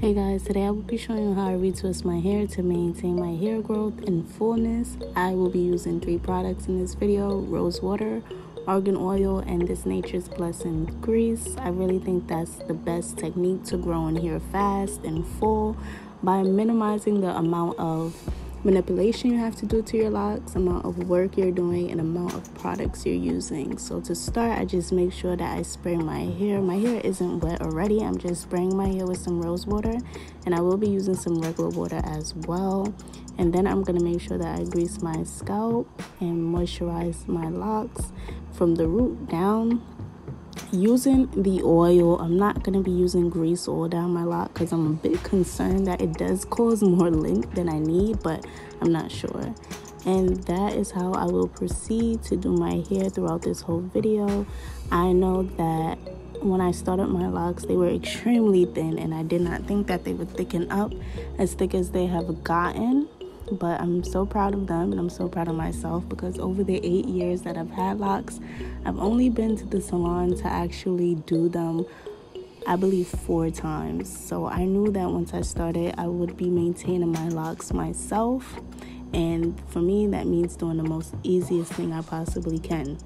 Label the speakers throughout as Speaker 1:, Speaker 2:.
Speaker 1: Hey guys, today I will be showing you how I retwist my hair to maintain my hair growth and fullness. I will be using three products in this video, rose water, argan oil, and this Nature's Blessing grease. I really think that's the best technique to growing hair fast and full by minimizing the amount of manipulation you have to do to your locks, amount of work you're doing, and amount of products you're using. So to start, I just make sure that I spray my hair. My hair isn't wet already. I'm just spraying my hair with some rose water, and I will be using some regular water as well. And then I'm gonna make sure that I grease my scalp and moisturize my locks from the root down using the oil. I'm not going to be using grease oil down my lock because i'm a bit concerned that it does cause more length than i need but i'm not sure. And that is how i will proceed to do my hair throughout this whole video. I know that when I started my locks, they were extremely thin, and I did not think that they would thicken up as thick as they have gotten but I'm so proud of them and I'm so proud of myself because over the eight years that I've had locks, I've only been to the salon to actually do them, I believe, four times. So I knew that once I started, I would be maintaining my locks myself. And for me, that means doing the most easiest thing I possibly can.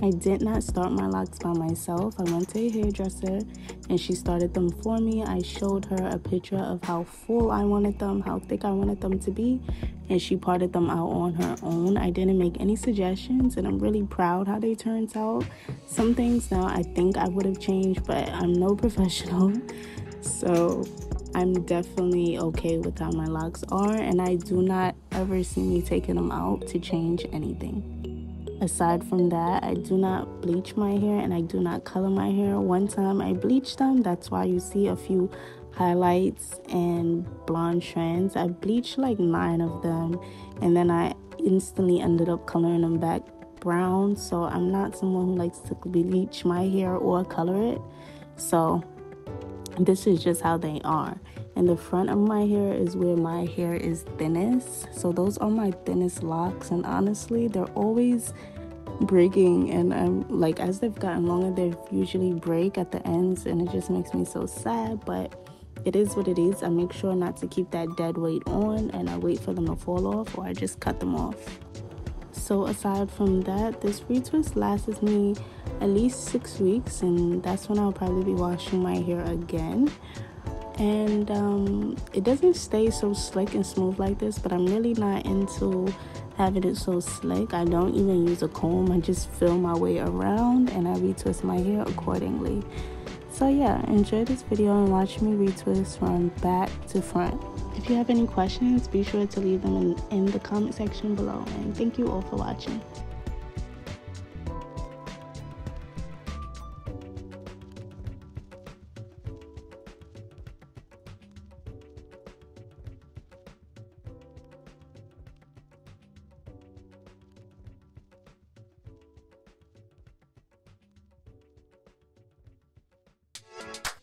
Speaker 1: I did not start my locks by myself. I went to a hairdresser and she started them for me. I showed her a picture of how full I wanted them, how thick I wanted them to be, and she parted them out on her own. I didn't make any suggestions and I'm really proud how they turned out. Some things now I think I would have changed, but I'm no professional. So I'm definitely okay with how my locks are, and I do not ever see me taking them out to change anything. Aside from that, I do not bleach my hair and I do not color my hair. One time I bleached them, that's why you see a few highlights and blonde strands. I bleached like nine of them and then I instantly ended up coloring them back brown. So I'm not someone who likes to bleach my hair or color it. So this is just how they are and the front of my hair is where my hair is thinnest. So those are my thinnest locks. And honestly they're always breaking. And I'm like as they've gotten longer they usually break at the ends. And it just makes me so sad. But it is what it is. I make sure not to keep that dead weight on. And I wait for them to fall off or I just cut them off. So aside from that this retwist lasts me at least six weeks. And that's when I'll probably be washing my hair again and um, it doesn't stay so slick and smooth like this but i'm really not into having it so slick. I don't even use a comb. I just feel my way around and i retwist my hair accordingly. So yeah enjoy this video and watch me retwist from back to front. If you have any questions be sure to leave them in, in the comment section below. And thank you all for watching Bye.